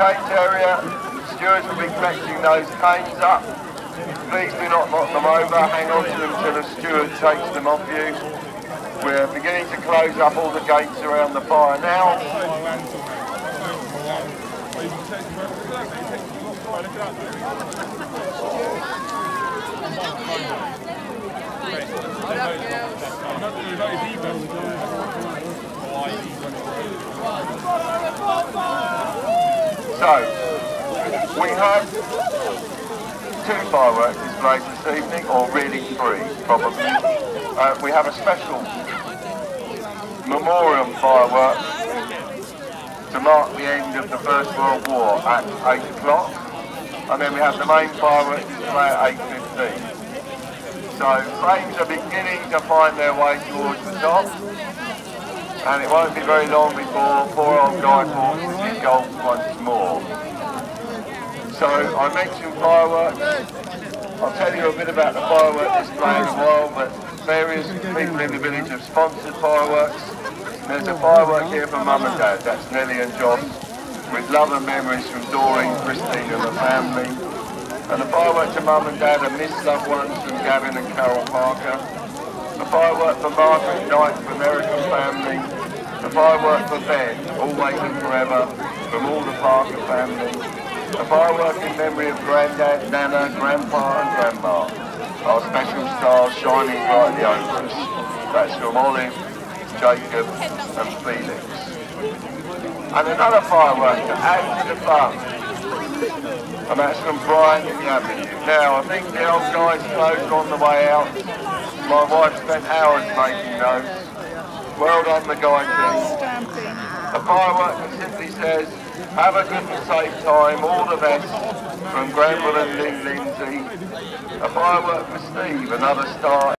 cage area. Stewards will be collecting those canes up. Please do not knock them over. Hang on to them till the steward takes them off you. We're beginning to close up all the gates around the fire now. So, we have two fireworks displays this evening, or really three, probably. Uh, we have a special memorial firework to mark the end of the First World War at 8 o'clock. And then we have the main fireworks display at 8.15. So flames are beginning to find their way towards the top. And it won't be very long before poor old Guy Fawkes is engulfed once more. So I mentioned fireworks. I'll tell you a bit about the fireworks display in while, but various people in the village have sponsored fireworks. There's a firework here for Mum and Dad, that's Nellie and John, with love and memories from Doreen, Christine and the family. And a firework to Mum and Dad and missed loved ones from Gavin and Carol Parker. A firework for Margaret Knight from American family. The firework for Ben, all waiting forever, from all the Parker family. A firework in memory of Grandad, Nana, Grandpa and Grandma. Our special stars shining brightly over us. That's from Olive, Jacob and Felix. And another firework to add to the fun. That's from Brian the Avenue. Now, I think the old guy's closed on the way out. My wife spent hours making those. Well done, the guy team. A firework simply says, have a good and safe time, all the best, from Granville and Lynn Lindsay. A firework for Steve, another star.